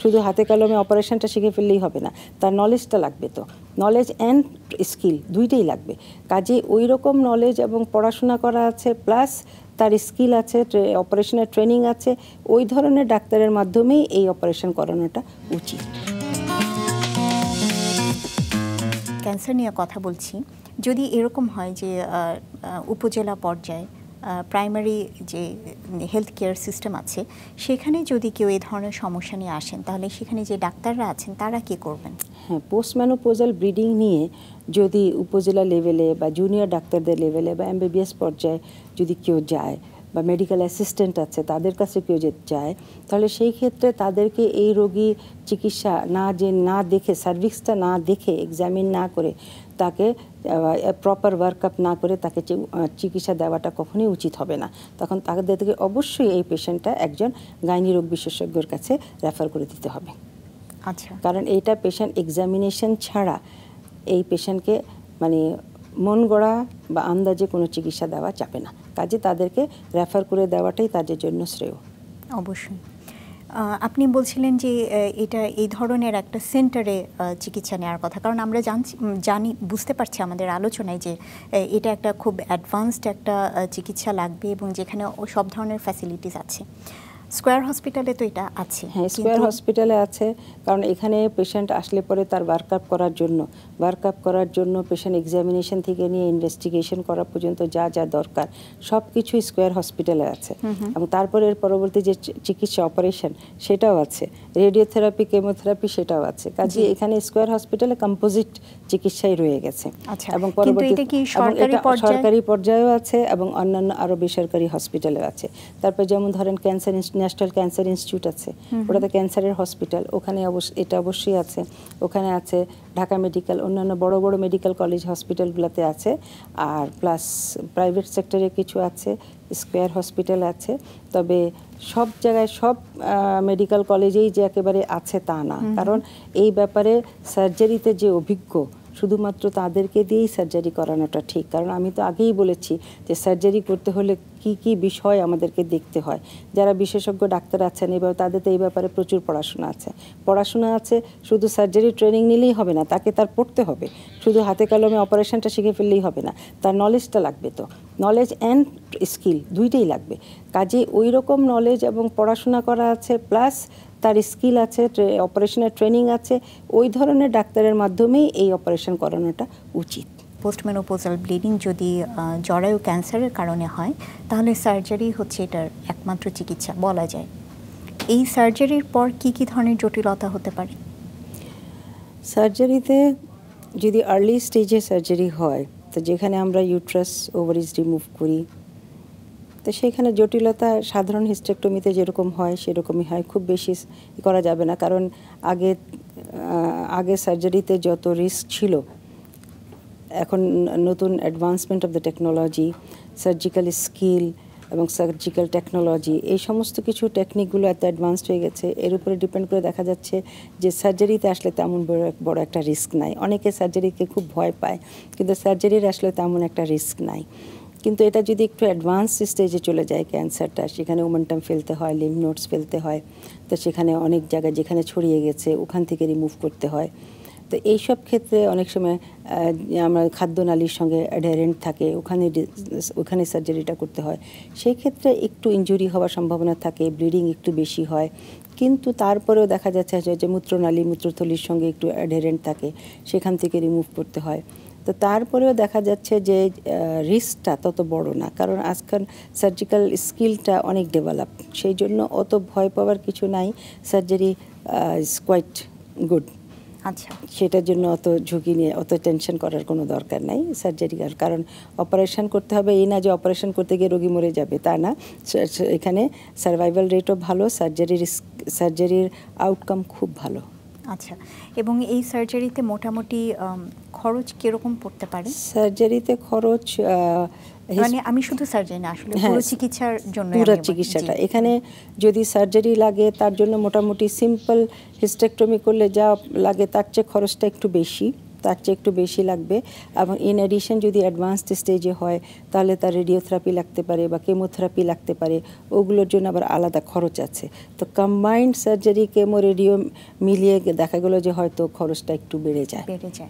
শুধু হাতে কলমে অপারেশনটা শিখে ফেললেই হবে না, তার নলেজটা লাগবে তো। নলেজ অ্যান্ড স্কিল দুইটাই লাগবে। কাজে ওই রকম নলেজ এবং পড়াশোনা করা আছে প্লাস তার স্কিল আছে অপারেশনের ট্রেনিং আছে, ওই ধরনের ডাক্তারের মাধ্যমেই এই অপারেশন করানোটা উচিত। ক্যান্সার নিয়ে কথা বলছি। যদি এরকম হয় যে উপজেলা পর্যায়ে প্রাইমারি যে হেলথ কেয়ার সিস্টেম আছে, সেখানে যদি কেউ এই ধরনের সমস্যা নিয়ে আসেন, তাহলে সেখানে যে ডাক্তাররা আছেন, তারা কি করবেন? হ্যাঁ পোস্ট ম্যানোপোজাল ব্রিডিং নিয়ে যদি উপজেলা লেভেলে বা জুনিয়র ডাক্তারদের লেভেলে বা এমবিবিএস পর্যায়ে যদি কেউ যায় বা মেডিকেল অ্যাসিস্ট্যান্ট আছে তাদের কাছে কেউ যে যায় তাহলে সেই ক্ষেত্রে তাদেরকে এই রোগী চিকিৎসা না যে না দেখে সার্ভিসটা না দেখে এক্সামিন না করে তাকে প্রপার ওয়ার্ক আপ না করে তাকে চিকিৎসা দেওয়াটা কখনোই উচিত হবে না। তখন তাদেরকে অবশ্যই এই পেশেন্টটা একজন গাইনি রোগ বিশেষজ্ঞর কাছে রেফার করে দিতে হবে। আচ্ছা। কারণ এইটা পেশেন্ট এক্সামিনেশন ছাড়া এই পেশেন্টকে মানে মন গড়া বা আন্দাজে কোনো চিকিৎসা দেওয়া যাবে না। কাজে তাদেরকে রেফার করে দেওয়াটাই তাদের জন্য শ্রেয়। অবশ্যই। আপনি বলছিলেন যে এটা এই ধরনের একটা সেন্টারে চিকিৎসা নেওয়ার কথা। কারণ আমরা জানছি জানি, বুঝতে পারছি আমাদের আলোচনায় যে এটা একটা খুব অ্যাডভান্সড একটা চিকিৎসা লাগবে এবং যেখানে সব ধরনের ফ্যাসিলিটিস আছে। স্কোয়ার হসপিটালে তো এটা আছে হ্যাঁ স্কোয়ার হসপিটালে আছে কারণ এখানে পেশেন্ট আসলে পরে তার ওয়ার্ক আপ করার জন্য। ওয়ার্ক আপ করার জন্য পেশেন্ট এক্সামিনেশন থেকে নিয়ে ইনভেস্টিগেশন করা পর্যন্ত যা যা দরকার সব কিছু স্কোয়ার হসপিটালে আছে। এবং তারপরে এর পরবর্তী যে চিকিৎসা অপারেশন সেটাও আছে। রেডিওথেরাপি কেমোথেরাপি সেটাও আছে। কাজে এখানে স্কোয়ার হসপিটালে কম্পোজিট চিকিৎসাই রয়ে গেছে। আচ্ছা, এবং পরবর্তী সরকারি পর্যায়েও আছে এবং অন্যান্য আরও বেসরকারি হসপিটালেও আছে। তারপর যেমন ধরেন ক্যান্সার ন্যাশনাল ক্যান্সার ইনস্টিটিউট আছে। ওটাতে ক্যান্সারের হসপিটাল। ওখানে অবশ্য এটা অবশ্যই আছে। ওখানে আছে ঢাকা মেডিকেল অন্যান্য বড় বড় মেডিকেল কলেজ হসপিটালগুলোতে আছে। আর প্লাস প্রাইভেট সেক্টরে কিছু আছে স্কোয়ার হসপিটাল আছে। তবে সব জায়গায় সব মেডিকেল কলেজেই যে একেবারে আছে তা না। কারণ এই ব্যাপারে সার্জারিতে যে অভিজ্ঞ শুধুমাত্র তাদেরকে দিয়েই সার্জারি করানোটা ঠিক। কারণ আমি তো আগেই বলেছি যে সার্জারি করতে হলে কি কি বিষয় আমাদেরকে দেখতে হয়। যারা বিশেষজ্ঞ ডাক্তার আছেন, এবার তাদের তো এই ব্যাপারে প্রচুর পড়াশোনা আছে। পড়াশোনা আছে, শুধু সার্জারি ট্রেনিং নিলেই হবে না, তাকে তার পড়তে হবে। শুধু হাতে কলমে অপারেশনটা শিখে ফেললেই হবে না, তার নলেজটা লাগবে তো। নলেজ অ্যান্ড স্কিল দুইটাই লাগবে। কাজে ওই রকম নলেজ এবং পড়াশোনা করা আছে প্লাস তার স্কিল আছে অপারেশনের ট্রেনিং আছে ওই ধরনের ডাক্তারের মাধ্যমেই এই অপারেশন করানোটা উচিত। পোস্টমেনোপোজাল ব্লিডিং যদি জরায়ু ক্যান্সারের কারণে হয় তাহলে সার্জারি হচ্ছে এটার একমাত্র চিকিৎসা বলা যায়। এই সার্জারির পর কি কি ধরনের জটিলতা হতে পারে? সার্জারিতে যদি আর্লি স্টেজে সার্জারি হয় তো যেখানে আমরা ইউট্রাস ওভারিজ রিমুভ করি তো সেইখানে জটিলতা সাধারণ হিস্টেক্টমিতে যেরকম হয়, সেরকমই হয়। খুব বেশি করা যাবে না, কারণ আগে আগে সার্জারিতে যত রিস্ক ছিল, এখন নতুন advancement of the technology, surgical skill এবং সার্জিক্যাল টেকনোলজি, এই সমস্ত কিছু টেকনিকগুলো এত অ্যাডভান্সড হয়ে গেছে। এর উপরে ডিপেন্ড করে দেখা যাচ্ছে যে সার্জারিতে আসলে তেমন বড় একটা রিস্ক নাই। অনেকে সার্জারিকে খুব ভয় পায়, কিন্তু সার্জারির আসলে তেমন একটা রিস্ক নাই। কিন্তু এটা যদি একটু অ্যাডভান্স স্টেজে চলে যায় ক্যান্সারটা, সেখানে ওমেন্টাম ফেলতে হয় লিম নোটস ফেলতে হয়, তো সেখানে অনেক জায়গায় যেখানে ছড়িয়ে গেছে, ওখান থেকে রিমুভ করতে হয়। তো এইসব ক্ষেত্রে অনেক সময় আমরা খাদ্যনালীর সঙ্গে অ্যাডারেন্ট থাকে, ওখানে ওখানে সার্জারিটা করতে হয়। সেই ক্ষেত্রে একটু ইঞ্জুরি হওয়ার সম্ভাবনা থাকে ব্লিডিং একটু বেশি হয়। কিন্তু তারপরেও দেখা যাচ্ছে যে মূত্রনালী, মূত্রথলির সঙ্গে একটু অ্যাডারেন্ট থাকে, সেখান থেকে রিমুভ করতে হয়। তো তারপরেও দেখা যাচ্ছে যে রিস্কটা তত বড় না। কারণ আজকাল সার্জিক্যাল স্কিলটা অনেক ডেভেলপ সেই জন্য অত ভয় পাওয়ার কিছু নাই। সার্জারি ইজ কোয়াইট গুড আচ্ছা। সেটার জন্য অত ঝুঁকি নিয়ে অত টেনশন করার কোনো দরকার নাই সার্জারি কারণ অপারেশন করতে হবে এই না যে অপারেশন করতে গিয়ে রোগী মরে যাবে তা না। এখানে সার্ভাইভাল রেটও ভালো সার্জারির সার্জারির আউটকাম খুব ভালো। আচ্ছা এবং এই সার্জারিতে মোটামুটি খরচ কীরকম পড়তে পারে? সার্জারিতে খরচ মানে আমি শুধু সার্জারি না আসলে পুরো চিকিৎসার জন্য পুরো চিকিৎসাটা। এখানে যদি সার্জারি লাগে তার জন্য মোটামুটি সিম্পল হিস্টেক্টমি করলে যা লাগে তার চেয়ে খরচটা একটু বেশি। তার চেয়ে একটু বেশি লাগবে। এবং ইন অ্যাডিশন যদি অ্যাডভান্সড স্টেজে হয়, তাহলে তার রেডিওথেরাপি লাগতে পারে বা কেমোথেরাপি লাগতে পারে। ওগুলোর জন্য আবার আলাদা খরচ আছে। তো কম্বাইন্ড সার্জারি কেমো রেডিও মিলিয়ে দেখা গেলো যে হয়তো খরচটা একটু বেড়ে যায়। বেড়ে যায়।